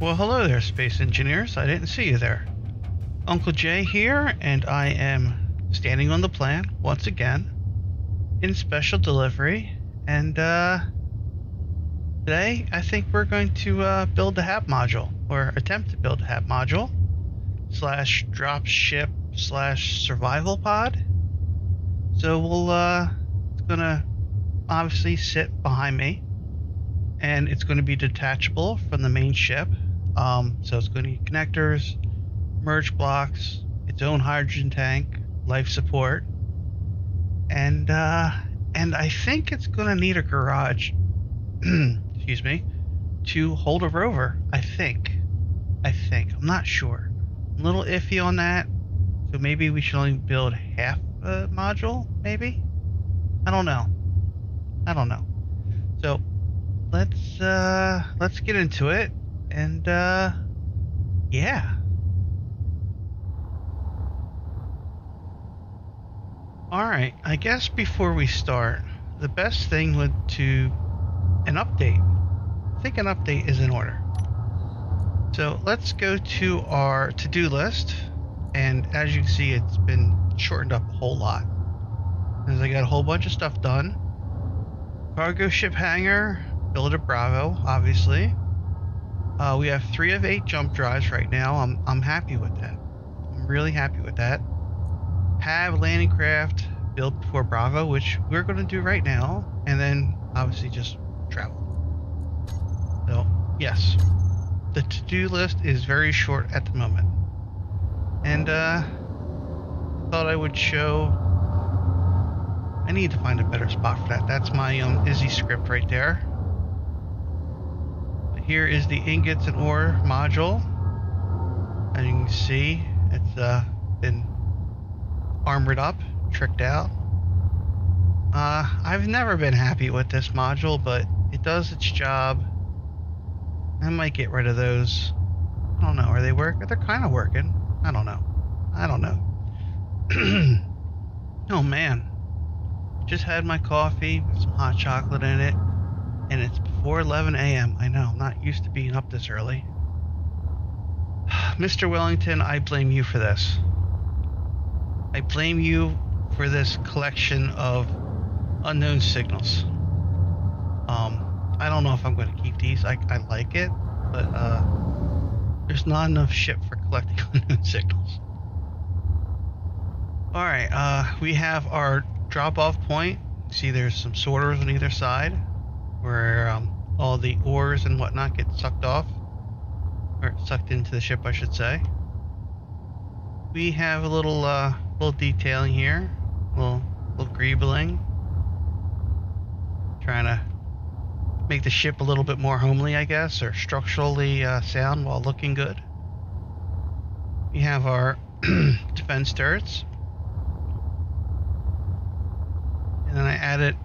Well, hello there, space engineers. I didn't see you there. Uncle Jay here, and I am standing on the plan once again in special delivery. And uh, today, I think we're going to uh, build a hab module, or attempt to build a hab module, slash drop ship slash survival pod. So we'll, uh, it's gonna obviously sit behind me, and it's going to be detachable from the main ship. Um, so it's going to need connectors, merge blocks, its own hydrogen tank, life support, and uh, and I think it's going to need a garage. excuse me, to hold a rover. I think. I think. I'm not sure. I'm a little iffy on that. So maybe we should only build half a module. Maybe. I don't know. I don't know. So let's uh let's get into it and uh yeah. All right, I guess before we start, the best thing would to an update. I think an update is in order. So let's go to our to-do list, and as you can see, it's been shortened up a whole lot. Because I got a whole bunch of stuff done. Cargo ship hangar, build a Bravo, obviously. Uh, we have three of eight jump drives right now. I'm I'm happy with that. I'm really happy with that. Have landing craft built for Bravo, which we're going to do right now, and then obviously just travel. So yes, the to-do list is very short at the moment, and uh, thought I would show. I need to find a better spot for that. That's my um, Isy script right there. Here is the ingots and ore module. And you can see, it's uh, been armored up, tricked out. Uh, I've never been happy with this module, but it does its job. I might get rid of those. I don't know. Are they working? They're kind of working. I don't know. I don't know. oh man. Just had my coffee with some hot chocolate in it, and it's before 11 a.m. I know, I'm not used to being up this early. Mr. Wellington, I blame you for this. I blame you for this collection of unknown signals. Um, I don't know if I'm going to keep these. I, I like it, but uh, there's not enough ship for collecting unknown signals. All right, uh, we have our drop-off point. See, there's some sorters on either side, where um, all the ores and whatnot get sucked off, or sucked into the ship, I should say. We have a little uh, little detailing here, a little little greebling, trying to make the ship a little bit more homely, I guess, or structurally uh, sound while looking good. We have our defense turrets. And then I added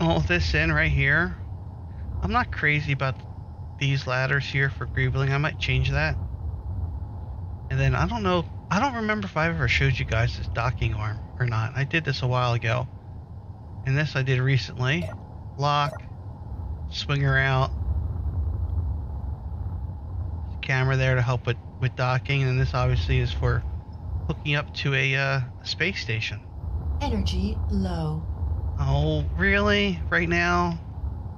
all this in right here. I'm not crazy about these ladders here for greebling. I might change that. And then I don't know. I don't remember if I ever showed you guys this docking arm or not. I did this a while ago. And this I did recently. Lock. Swing her out. Camera there to help with, with docking. And this obviously is for hooking up to a uh, space station. Energy low. Oh, really? Right now?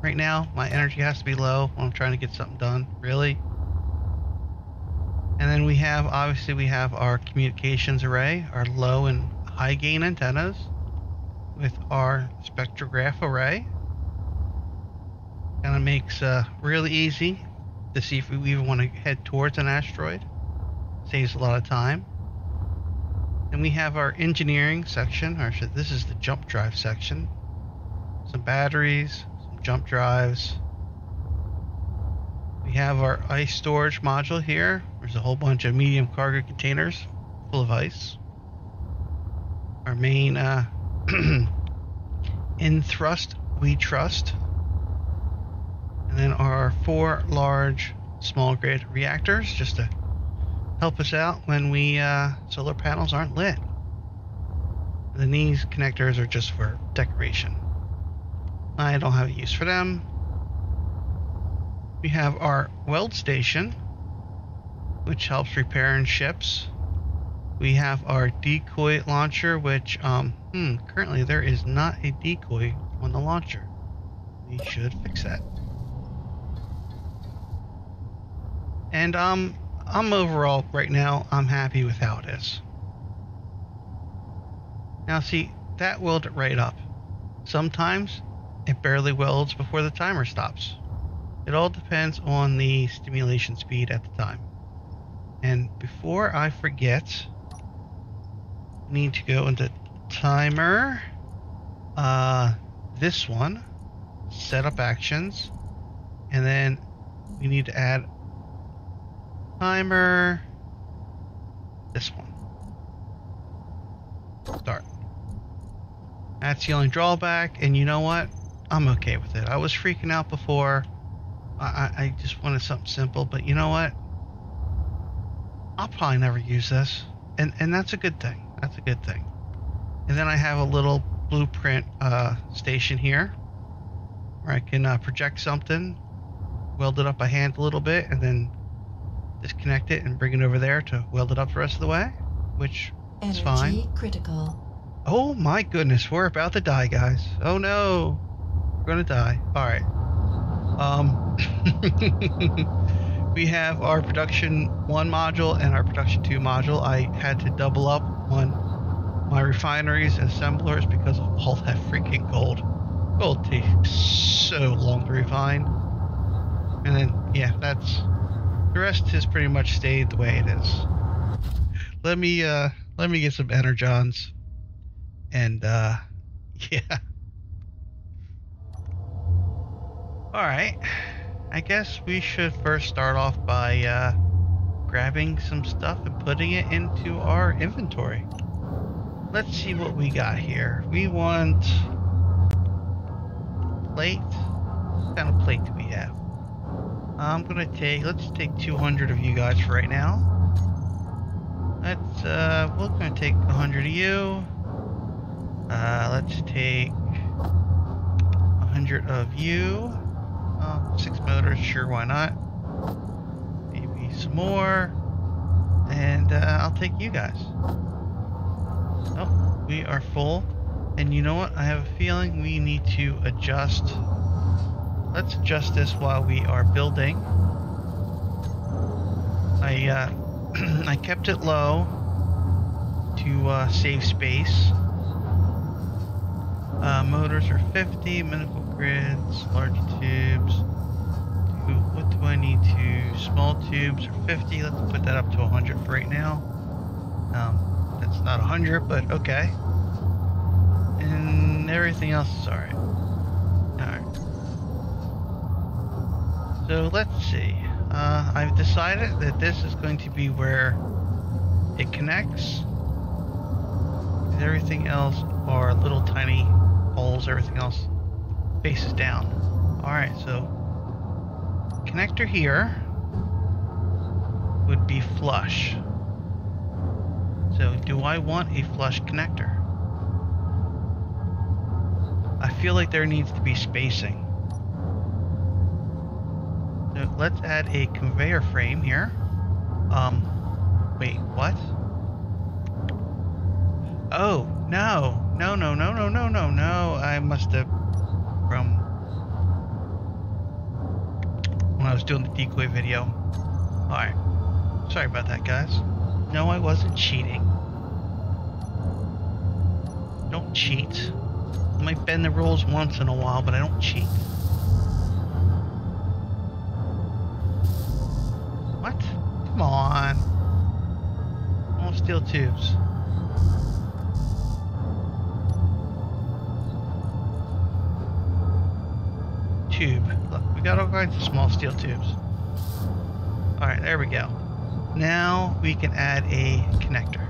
Right now? My energy has to be low when I'm trying to get something done? Really? And then we have, obviously, we have our communications array, our low and high gain antennas with our spectrograph array. Kind of makes uh, really easy to see if we even want to head towards an asteroid. Saves a lot of time. And we have our engineering section, or this is the jump drive section. Some batteries, jump drives. We have our ice storage module here. There's a whole bunch of medium cargo containers full of ice. Our main uh, in thrust, we trust. And then our four large small grid reactors just to help us out when we uh, solar panels aren't lit. And then these connectors are just for decoration. I don't have a use for them. We have our weld station, which helps repairing ships. We have our decoy launcher, which, um, hmm, currently there is not a decoy on the launcher. We should fix that. And, um, I'm overall, right now, I'm happy with how it is. Now, see, that welded right up. Sometimes it barely welds before the timer stops. It all depends on the stimulation speed at the time. And before I forget, I need to go into timer, uh, this one, setup actions, and then we need to add timer, this one. Start. That's the only drawback, and you know what? I'm okay with it. I was freaking out before. I, I just wanted something simple, but you know what? I'll probably never use this, and and that's a good thing. That's a good thing. And then I have a little blueprint uh, station here, where I can uh, project something, weld it up by hand a little bit, and then disconnect it and bring it over there to weld it up the rest of the way, which is Energy fine. critical. Oh my goodness, we're about to die, guys. Oh no. Gonna die. Alright. Um we have our production one module and our production two module. I had to double up on my refineries and assemblers because of all that freaking gold. Gold takes so long to refine. And then yeah, that's the rest has pretty much stayed the way it is. Let me uh let me get some energons and uh yeah all right. I guess we should first start off by uh grabbing some stuff and putting it into our inventory. Let's see what we got here. We want plate. What kind of plate do we have? I'm gonna take let's take 200 of you guys for right now. Let's uh we're gonna take 100 of you. Uh, let's take hundred of you. Uh, six motors, sure, why not? Maybe some more. And uh, I'll take you guys. Oh, we are full. And you know what? I have a feeling we need to adjust. Let's adjust this while we are building. I uh, I kept it low to uh, save space. Uh, motors are 50, metal grids, large tubes. What do I need to? Small tubes are 50. Let's put that up to 100 for right now. Um, that's not 100, but okay. And everything else is alright. Alright. So let's see. Uh, I've decided that this is going to be where it connects. Everything else are little tiny holes, everything else faces down. Alright, so connector here would be flush. So do I want a flush connector? I feel like there needs to be spacing. So let's add a conveyor frame here. Um, wait, what? Oh, no. No, no, no, no, no, no, no. I must have from when I was doing the decoy video. Alright. Sorry about that, guys. No, I wasn't cheating. Don't cheat. I might bend the rules once in a while, but I don't cheat. What? Come on. All steel tubes. tube. We got all kinds of small steel tubes. Alright, there we go. Now we can add a connector.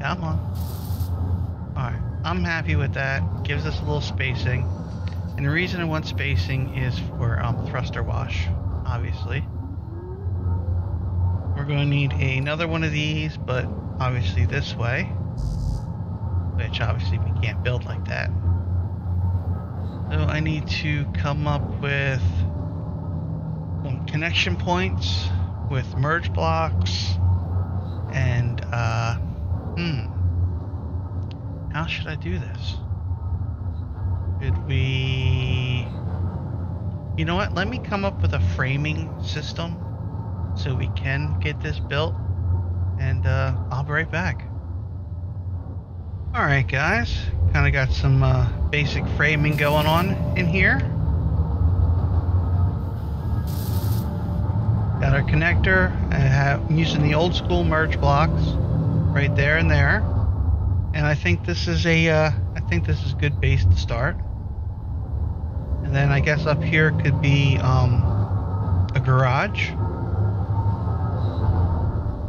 Come on. Alright, I'm happy with that. Gives us a little spacing. And the reason I want spacing is for um, thruster wash, obviously. We're going to need another one of these, but obviously this way which obviously we can't build like that. So I need to come up with some connection points with merge blocks and uh hmm how should I do this? Could we you know what? Let me come up with a framing system so we can get this built and uh, I'll be right back. Alright guys, kind of got some uh, basic framing going on in here. Got our connector. I'm using the old school merge blocks right there and there. And I think this is a, uh, I think this is a good base to start. And then I guess up here could be um, a garage.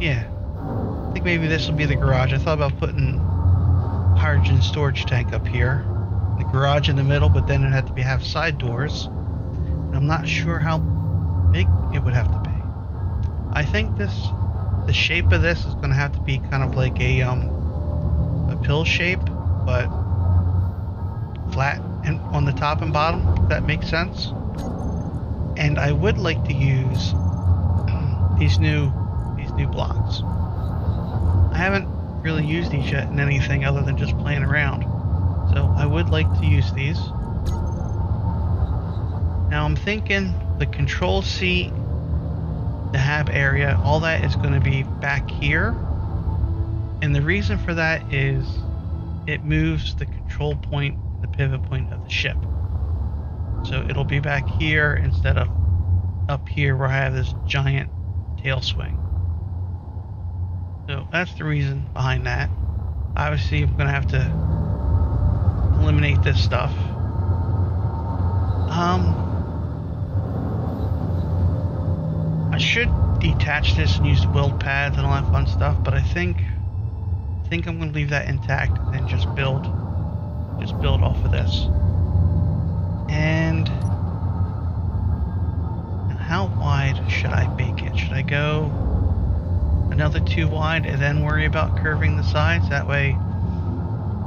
Yeah, I think maybe this will be the garage. I thought about putting hydrogen storage tank up here, the garage in the middle, but then it had to be have side doors. And I'm not sure how big it would have to be. I think this, the shape of this is going to have to be kind of like a um, a pill shape, but flat and on the top and bottom. If that makes sense. And I would like to use these new these new blocks. I haven't really used these yet in anything other than just playing around. So I would like to use these. Now I'm thinking the control seat, the hab area, all that is going to be back here. And the reason for that is it moves the control point, the pivot point of the ship. So it'll be back here instead of up here where I have this giant tail swing. So that's the reason behind that. Obviously, I'm going to have to eliminate this stuff. Um, I should detach this and use the weld pads and all that fun stuff, but I think I think I'm going to leave that intact and just build just build off of this. And and how wide should I make it? Should I go another two wide and then worry about curving the sides? That way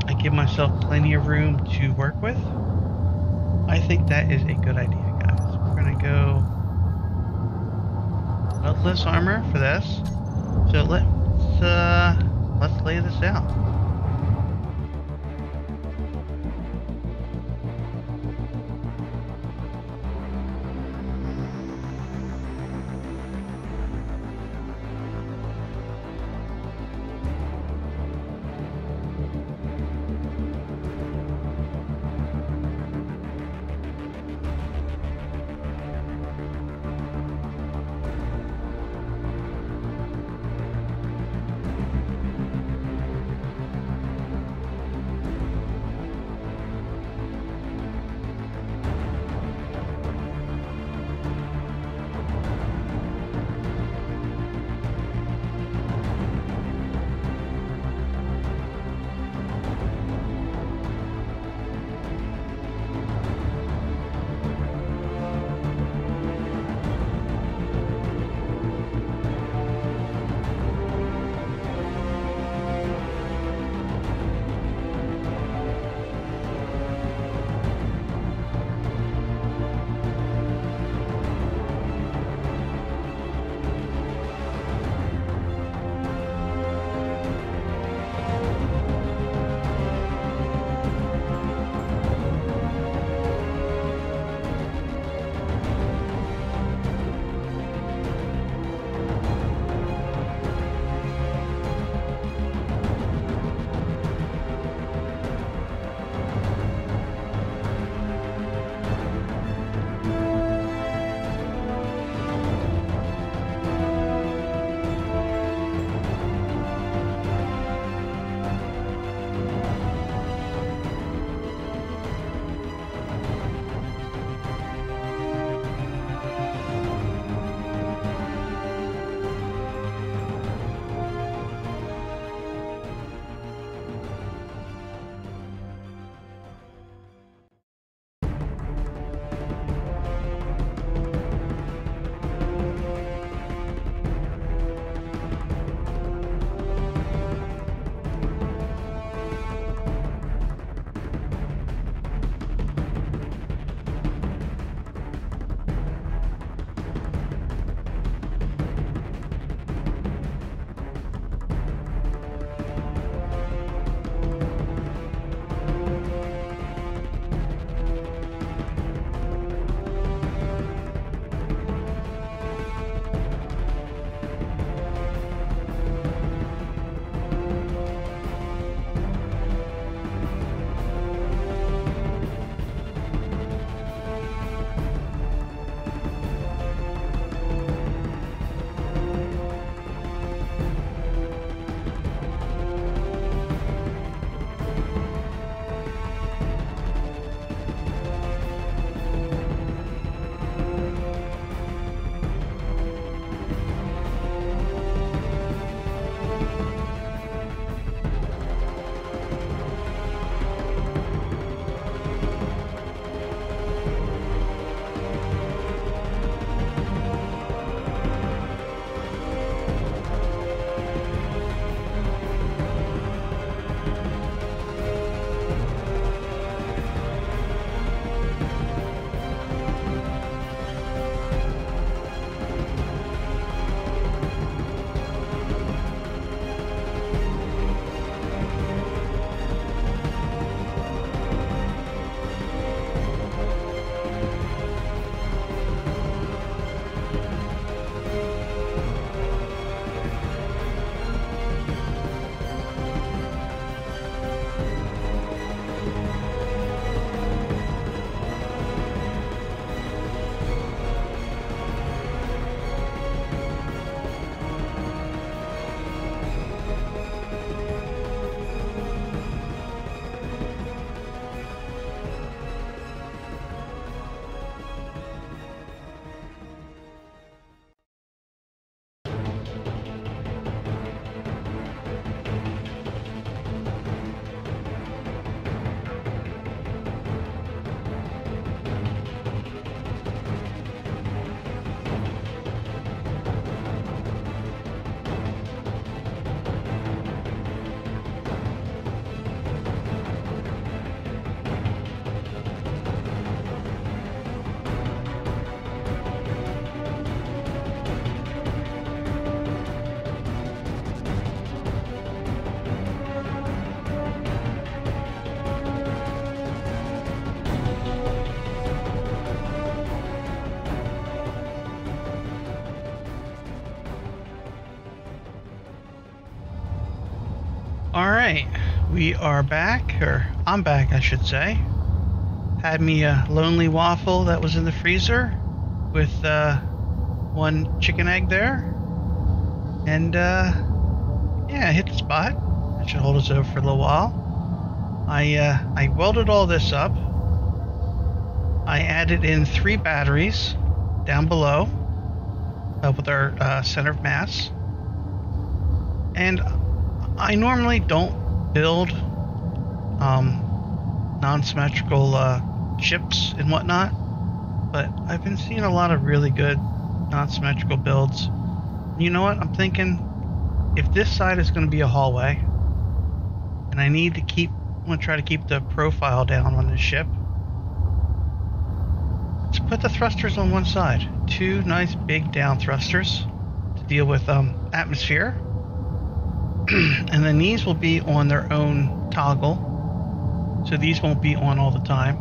I give myself plenty of room to work with. I think that is a good idea, guys. We're gonna go Bloodless armor for this. So let's uh let's lay this out. All right, we are back, or I'm back, I should say. Had me a lonely waffle that was in the freezer with uh, one chicken egg there, and uh, yeah, hit the spot. That should hold us over for a little while. I uh, I welded all this up. I added in three batteries down below uh, with our uh, center of mass, and I normally don't build um, non-symmetrical uh, ships and whatnot, but I've been seeing a lot of really good non-symmetrical builds. You know what? I'm thinking if this side is going to be a hallway, and I need to keep, I'm going to try to keep the profile down on this ship. Let's put the thrusters on one side. Two nice big down thrusters to deal with um, atmosphere and then these will be on their own toggle. So these won't be on all the time.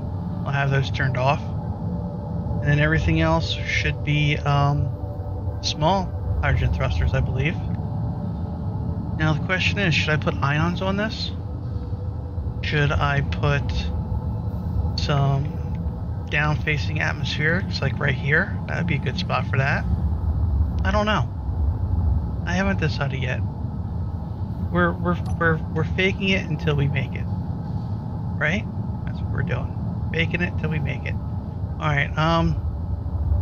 I'll have those turned off. And then everything else should be um, small hydrogen thrusters, I believe. Now the question is, should I put ions on this? Should I put some down-facing atmospherics, like right here? That would be a good spot for that. I don't know. I haven't decided yet we're we're we're we're faking it until we make it. Right? That's what we're doing. Faking it till we make it. All right. Um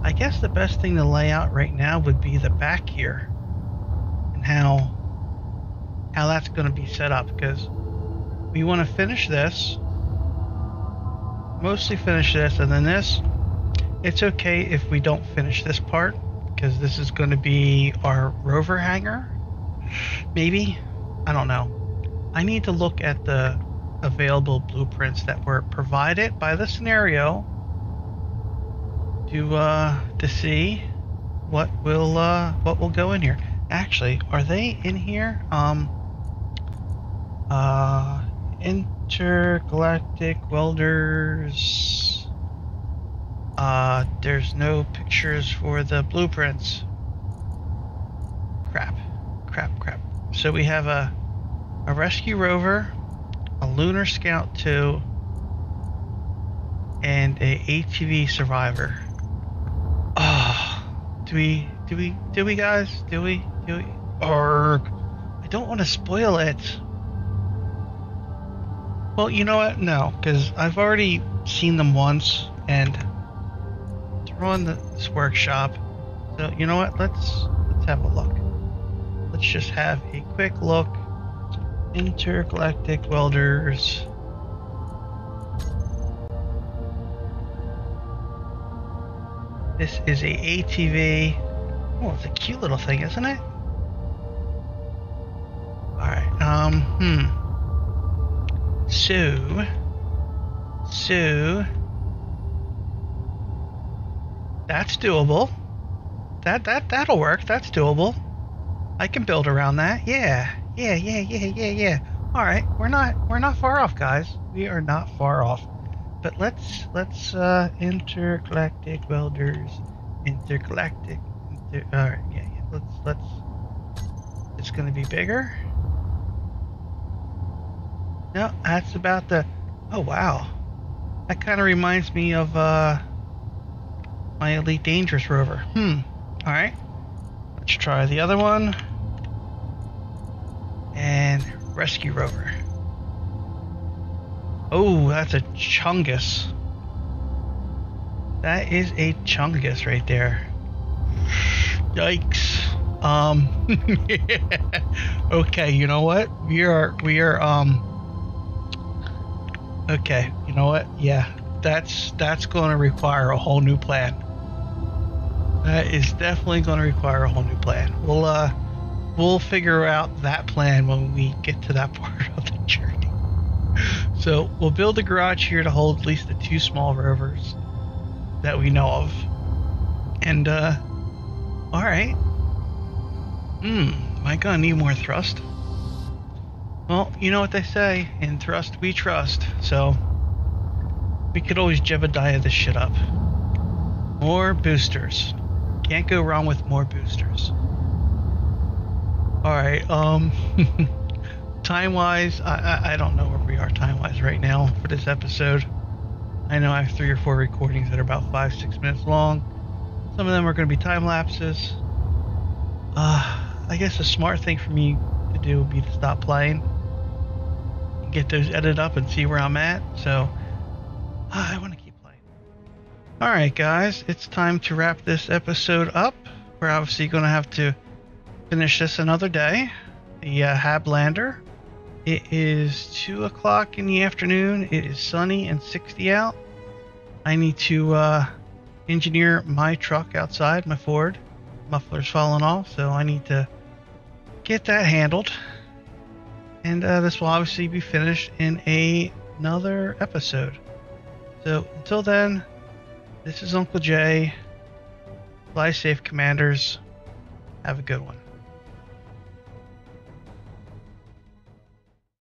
I guess the best thing to lay out right now would be the back here and how how that's going to be set up because we want to finish this mostly finish this and then this it's okay if we don't finish this part because this is going to be our rover hangar maybe I don't know. I need to look at the available blueprints that were provided by the scenario to uh, to see what will uh, what will go in here. Actually, are they in here? Um, uh, intergalactic welders. Uh, there's no pictures for the blueprints. Crap, crap, crap. So we have a a rescue rover, a lunar scout 2, and a ATV survivor. Oh, do we do we do we guys? Do we do we Arg. I don't want to spoil it. Well, you know what? No, because I've already seen them once, and on this workshop. So you know what? Let's let's have a look. Let's just have a quick look. Intergalactic welders. This is a ATV. Oh, it's a cute little thing, isn't it? Alright, um, hmm. So, so, that's doable. That, that, that'll work. That's doable. I can build around that. Yeah, yeah, yeah, yeah, yeah, yeah. All right, we're not we're not far off, guys. We are not far off. But let's let's uh, intergalactic welders, intergalactic. Inter, all right, yeah, yeah. Let's let's. It's gonna be bigger. No, that's about the. Oh wow, that kind of reminds me of uh, my Elite Dangerous rover. Hmm. All right. Let's try the other one rescue rover. Oh, that's a chungus. That is a chungus right there. Yikes. Um Okay, you know what? We are we are um Okay, you know what? Yeah. That's that's going to require a whole new plan. That is definitely going to require a whole new plan. We'll uh we'll figure out that plan when we get to that part of the journey. So we'll build a garage here to hold at least the two small rovers that we know of. And uh alright. Hmm, am I gonna need more thrust? Well, you know what they say, in thrust we trust, so we could always Jebediah this shit up. More boosters. Can't go wrong with more boosters. Alright, um time wise, I, I, I don't know where we are time wise right now for this episode. I know I have three or four recordings that are about five, six minutes long. Some of them are going to be time lapses. Uh, I guess a smart thing for me to do would be to stop playing, get those edited up, and see where I'm at. So uh, I want to keep playing. All right, guys, it's time to wrap this episode up. We're obviously going to have to finish this another day. The uh, Hab-Lander. It is 2 o'clock in the afternoon. It is sunny and 60 out. I need to uh, engineer my truck outside, my Ford. Muffler's falling off, so I need to get that handled. And uh, this will obviously be finished in a, another episode. So until then, this is Uncle Jay. Fly safe, commanders. Have a good one.